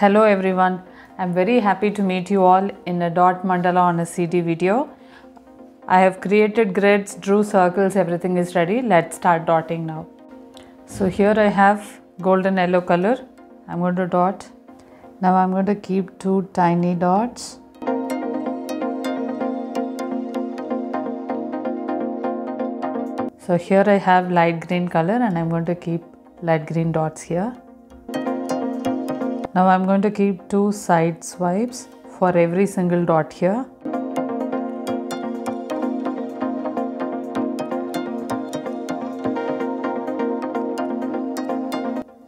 Hello everyone, I'm very happy to meet you all in a dot mandala on a CD video. I have created grids, drew circles, everything is ready. Let's start dotting now. So here I have golden yellow color. I'm going to dot. Now I'm going to keep two tiny dots. So here I have light green color and I'm going to keep light green dots here. Now I'm going to keep two side swipes for every single dot here.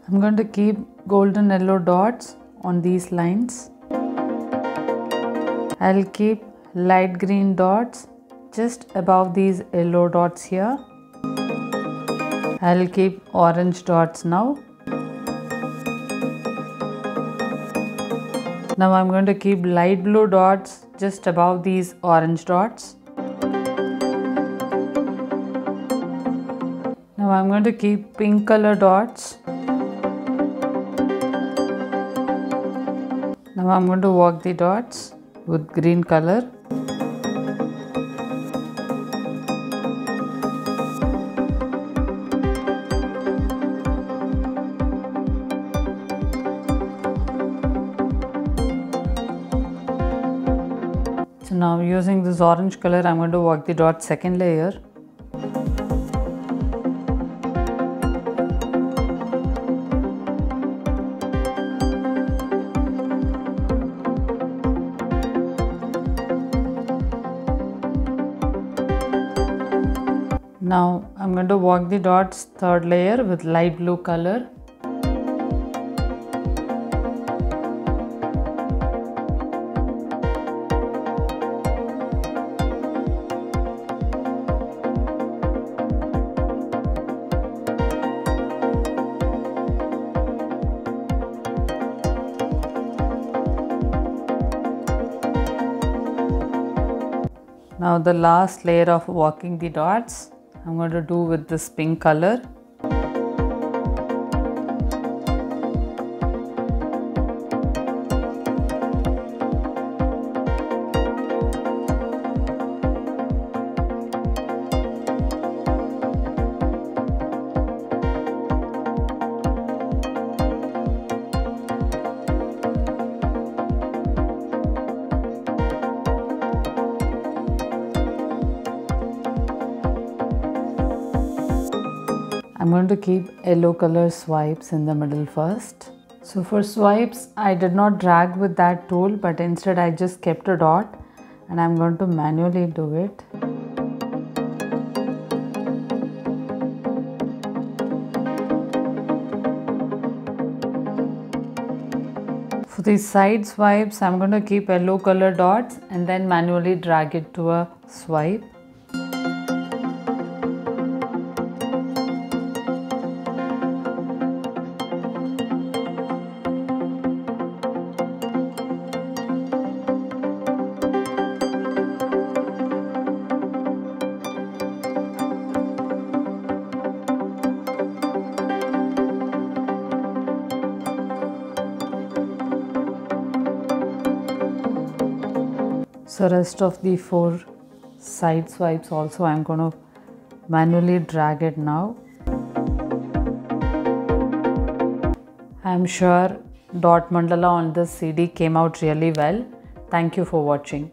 I'm going to keep golden yellow dots on these lines. I'll keep light green dots just above these yellow dots here. I'll keep orange dots now. Now I'm going to keep light blue dots just above these orange dots. Now I'm going to keep pink color dots. Now I'm going to work the dots with green color. So now using this orange color I'm going to work the dot second layer. Now I'm going to work the dots third layer with light blue color. Now the last layer of walking the dots I'm going to do with this pink color. I'm going to keep yellow color swipes in the middle first. So for swipes, I did not drag with that tool, but instead I just kept a dot and I'm going to manually do it. For these side swipes, I'm going to keep yellow color dots and then manually drag it to a swipe. So rest of the four side swipes also I'm going to manually drag it now. I'm sure dot mandala on this CD came out really well. Thank you for watching.